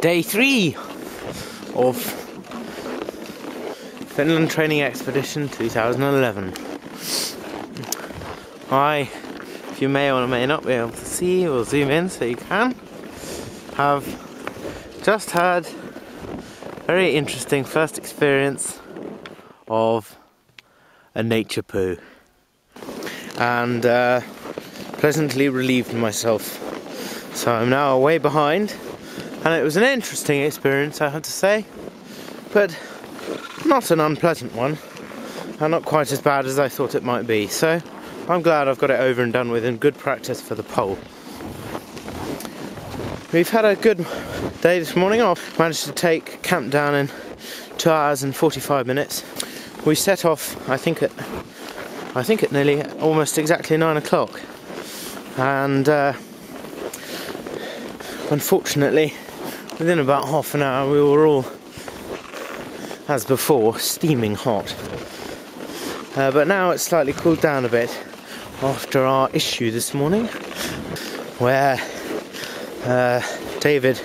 day three of Finland Training Expedition 2011. I, if you may or may not be able to see, we'll zoom in so you can, have just had very interesting first experience of a nature poo and uh, pleasantly relieved myself. So I'm now way behind and it was an interesting experience I have to say but not an unpleasant one and not quite as bad as I thought it might be so I'm glad I've got it over and done with and good practice for the pole. We've had a good day this morning. I've managed to take camp down in 2 hours and 45 minutes. We set off I think at I think at nearly almost exactly 9 o'clock and uh, unfortunately within about half an hour we were all as before steaming hot. Uh, but now it's slightly cooled down a bit after our issue this morning where uh, David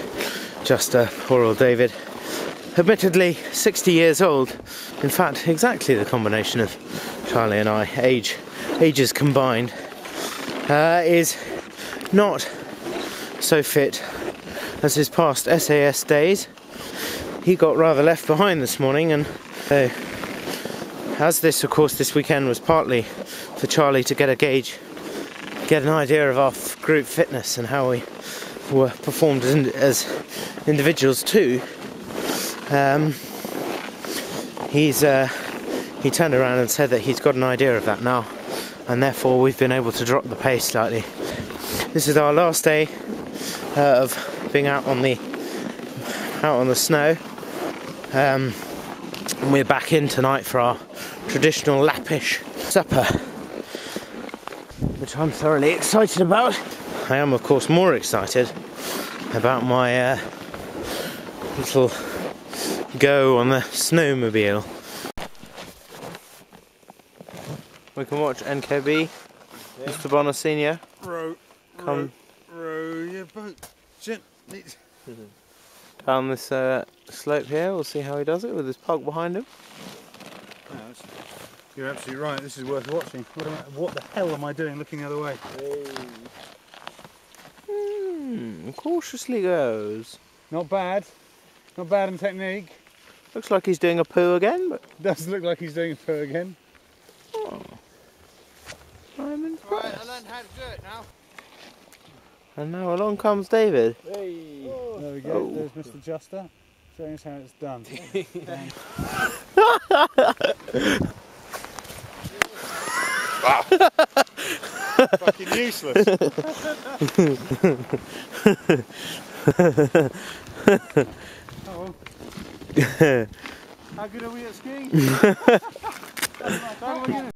just a poor old David admittedly 60 years old. In fact exactly the combination of Charlie and I age ages combined uh, is not so fit as his past SAS days. He got rather left behind this morning, and uh, as this, of course, this weekend was partly for Charlie to get a gauge, get an idea of our group fitness and how we were performed as, as individuals too. Um, he's uh, he turned around and said that he's got an idea of that now, and therefore we've been able to drop the pace slightly. This is our last day uh, of being out on the out on the snow. Um, and we're back in tonight for our traditional Lappish supper, which I'm thoroughly excited about. I am, of course, more excited about my uh, little go on the snowmobile. We can watch NKB, yeah. Mr. Bonnar Senior. Row, come row, row your boat gently. Down this uh, slope here, we'll see how he does it with his pug behind him. No, you're absolutely right, this is worth watching. What, I, what, the hell am I doing looking the other way? Mm, cautiously goes. Not bad. Not bad in technique. Looks like he's doing a poo again, but... Does look like he's doing a poo again. Oh. I'm impressed. Right, I learned how to do it now. And now along comes David. Hey. Oh. There we go, oh. there's Mr. Juster showing us how it's done. Fucking useless. oh. How good are we at skiing?